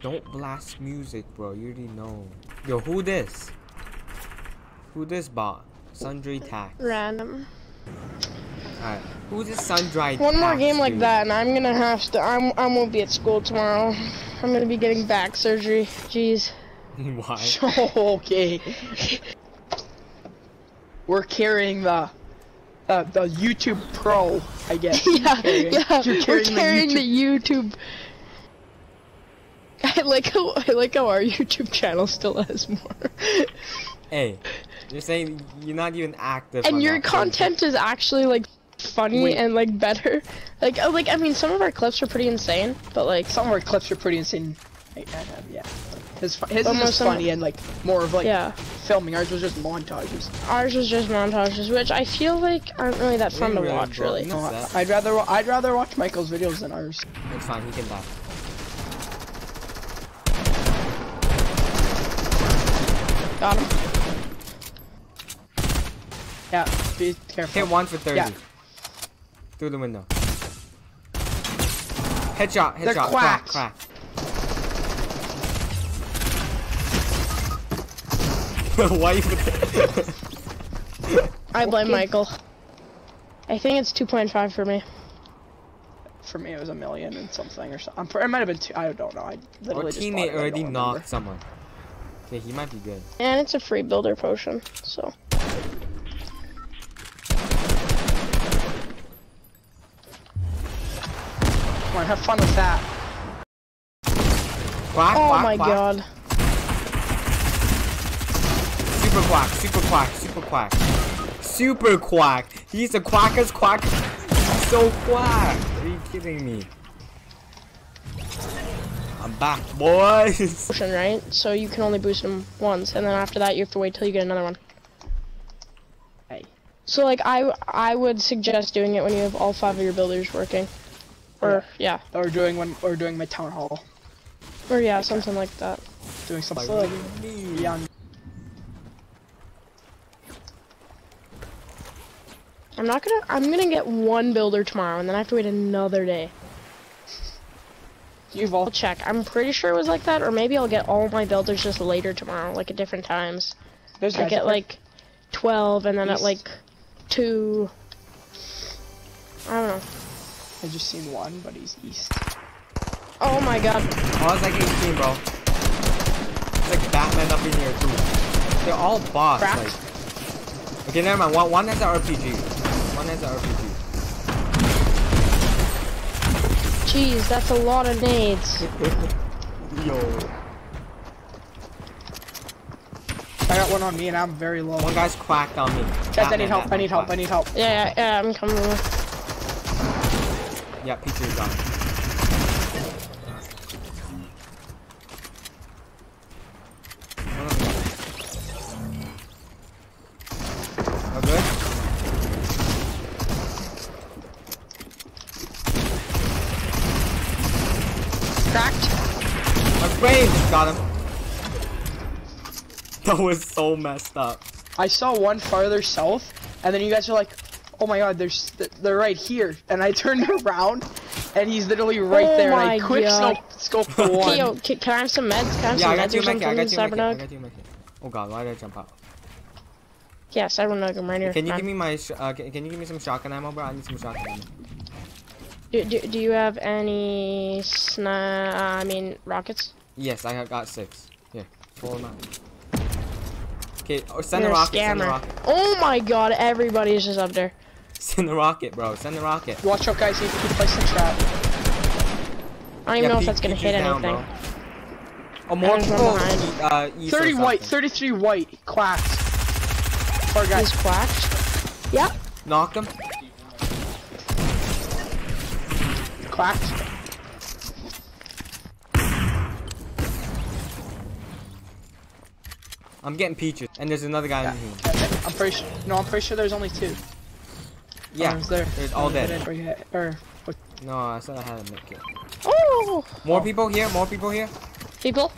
Don't blast music, bro. You already know. Yo, who this? Who this bot? Sundry Tax. Random. Alright. Who's this Sundry One more Tax game like that, and I'm gonna have to. I'm. I won't be at school tomorrow. I'm gonna be getting back surgery. Jeez. Why? okay. We're carrying the uh, the YouTube Pro, I guess. yeah, Carrying- yeah. You're We're carrying, carrying the YouTube. the YouTube. I like how I like how our YouTube channel still has more. Hey, you're saying you're not even active. and on your that page. content is actually like funny Wait. and like better. Like oh, like I mean some of our clips are pretty insane, but like Some of our clips are pretty insane. Yeah. His, fu- his But is just funny and like more of like yeah, filming. Ours was just montages. ours was just montages, which I feel like aren't really that fun to Really, watch. Really. No. No. I'd rather I'd rather watch Michael's videos than ours. It's fine. He can die. Got him. Yeah, be careful. Hit one for 30. Yeah. Through the window. Headshot, headshot, They're crack, quacks. crack. Why you I blame Okay. Michael. I think it's 2.5 for me. For me, it was a million and something or something. I'm It might have been two. I don't know. I Our literally just bought teammate already don't knocked remember. someone. Okay, he might be good. And it's a free builder potion, so. Come on, have fun with that. Quack, Oh quack, my quack. god. Super quack, super quack, super quack. Super quack. He's the quackest quack. He's so quack. Are you kidding me? I'm back, boys. Potion, right? So you can only boost him once, and then after that you have to wait till you get another one. Hey. So like I I would suggest doing it when you have all five of your builders working. Or yeah. Or doing when or doing my town hall. Or yeah, something like that. Doing something Like, like what do you mean? beyond. I'm not gonna I'm gonna get one builder tomorrow and then I have to wait another day. You've I'll all check. I'm pretty sure it was like that, or maybe I'll get all my builders just later tomorrow, like at different times. there's Like guys at like twelve and then at like two I don't know. I just seen one, but he's east. Oh my god. Oh, it's like 18, bro. It's like Batman up in here, too. They're all boss. Cracked. Like. Okay, never mind. One, one has an RPG. One has an RPG. Jeez, that's a lot of nades. Yo. I got one on me and I'm very low. One guy's quacked on me. Guys, I need help. I need help. I need help. Yeah, yeah, yeah, I'm coming. Yeah, Peter's on. Cracked. My brain just got him. That was so messed up. I saw one farther south, and then you guys are like, "Oh my God, they're they're right here." And I turned around, and he's literally right Oh there. And my I quick God. scope scope for one. Okay, yo, can, can I have some meds? Can I have Yeah, some I got meds you, or Mikey. I something, got you, Mikey. I got you, Oh god, why did I jump out? Yeah, Cybernog, I'm right here. Can you man. give me my, sh uh, can, can you give me some shotgun ammo, bro? I need some shotgun ammo. Do, do, do you have any sna- I mean, rockets? Yes, I have got six. Here, pull them out. Okay, oh, send You're the rocket, send the rocket. Oh my god, everybody's just up there. Send the rocket, bro. Send the rocket. Watch out, guys. He, he placed a trap. I don't even Yeah, know if Pete- that's gonna Pete's hit down, anything. bro. Oh, more people. Uh, 30 white, 33 white, quacked. Poor guy. He's quacked. Yep. Knock him. Quacked. I'm getting peaches, and there's another guy Yeah. in here. I'm pretty sure. No, I'm pretty sure there's only two. Yeah, um, One's there. there's all I dead. didn't bring it. Or No, I said I had a make it. Oh, More people here. More people here. people.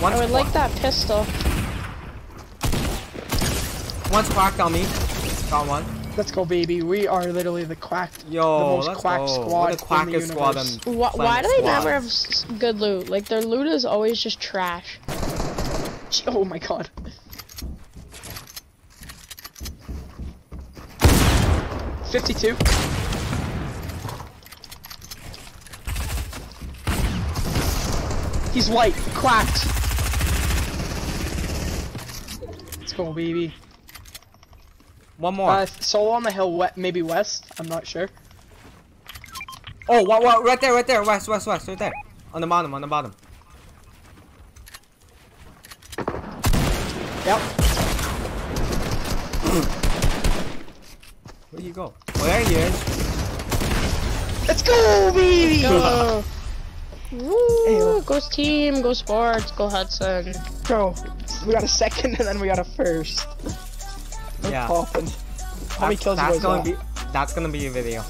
One's, I would like that pistol. One's cracked on me. Got one. Let's go, baby. We are literally the quack. Yo, the most quack go. squad We're the quackest in the squad on universe. Why, why do they Squad. never have s- s- good loot? Like their loot is always just trash. Oh my god. Fifty-two. He's white, quacked. Let's go, baby. One more. Uh, solo on the hill, we maybe west. I'm not sure. oh, what, what? Right there, right there. West, west, west. Right there. On the bottom, on the bottom. Yep. Where you go? Oh, there he is. Let's go, baby. Go. Woo, look. goes team, go sports, go Hudson. Bro, we got a second and then we got a first. Yeah. How many That's- kills you that's guys gonna got? be that's gonna be a video.